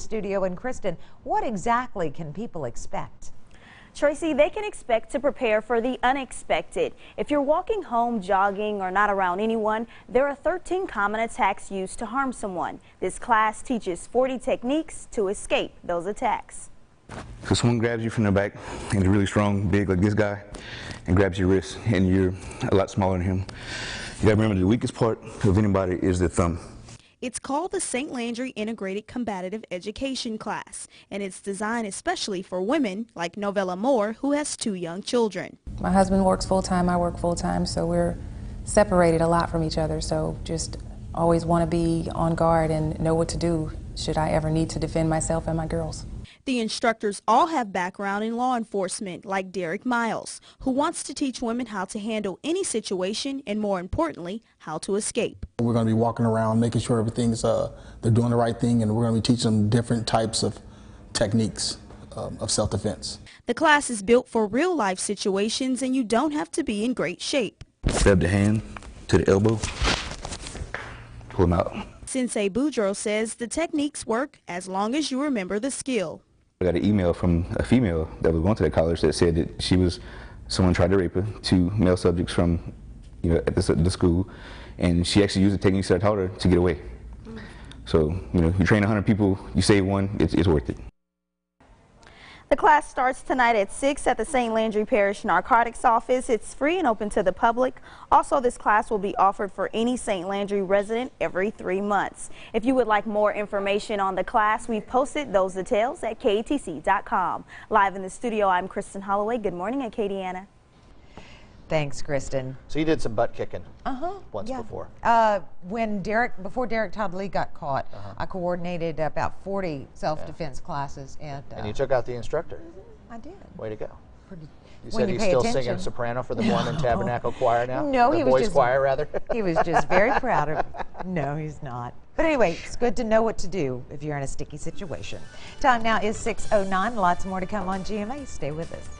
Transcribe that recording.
studio. And Kristen, what exactly can people expect? Tracy, they can expect to prepare for the unexpected. If you're walking home, jogging, or not around anyone, there are 13 common attacks used to harm someone. This class teaches 40 techniques to escape those attacks. So someone grabs you from the back and is really strong, big like this guy, and grabs your wrist, and you're a lot smaller than him. You gotta remember the weakest part of anybody is the thumb. It's called the St. Landry Integrated Combative Education class, and it's designed especially for women like Novella Moore, who has two young children. My husband works full time, I work full time, so we're separated a lot from each other. So just always want to be on guard and know what to do should I ever need to defend myself and my girls. The instructors all have background in law enforcement, like Derek Miles, who wants to teach women how to handle any situation and, more importantly, how to escape. We're going to be walking around, making sure everything's uh, they're doing the right thing, and we're going to be teaching them different types of techniques um, of self-defense. The class is built for real-life situations, and you don't have to be in great shape. Stab the hand to the elbow, pull them out. Sensei Boudreaux says the techniques work as long as you remember the skill. I got an email from a female that was going to that college that said that she was, someone tried to rape her, two male subjects from, you know, at the, the school, and she actually used the techniques that I taught her to get away. Mm. So, you know, you train 100 people, you save one, it's, it's worth it. The class starts tonight at 6 at the St. Landry Parish Narcotics Office. It's free and open to the public. Also, this class will be offered for any St. Landry resident every three months. If you would like more information on the class, we've posted those details at KATC.com. Live in the studio, I'm Kristen Holloway. Good morning, Acadiana. Thanks, Kristen. So you did some butt kicking Uh-huh. once yeah. before. Uh, when Derek, before Derrick Todd Lee got caught, Uh-huh. I coordinated about 40 self-defense classes, and, uh, And you took out the instructor. I did. Way to go. Pretty, You said he's still attention. singing soprano for the Mormon Tabernacle Choir now? No, he was boys just choir rather. he was just very proud of. No, he's not. But anyway, it's good to know what to do if you're in a sticky situation. Time now is 6:09. Lots more to come on GMA. Stay with us.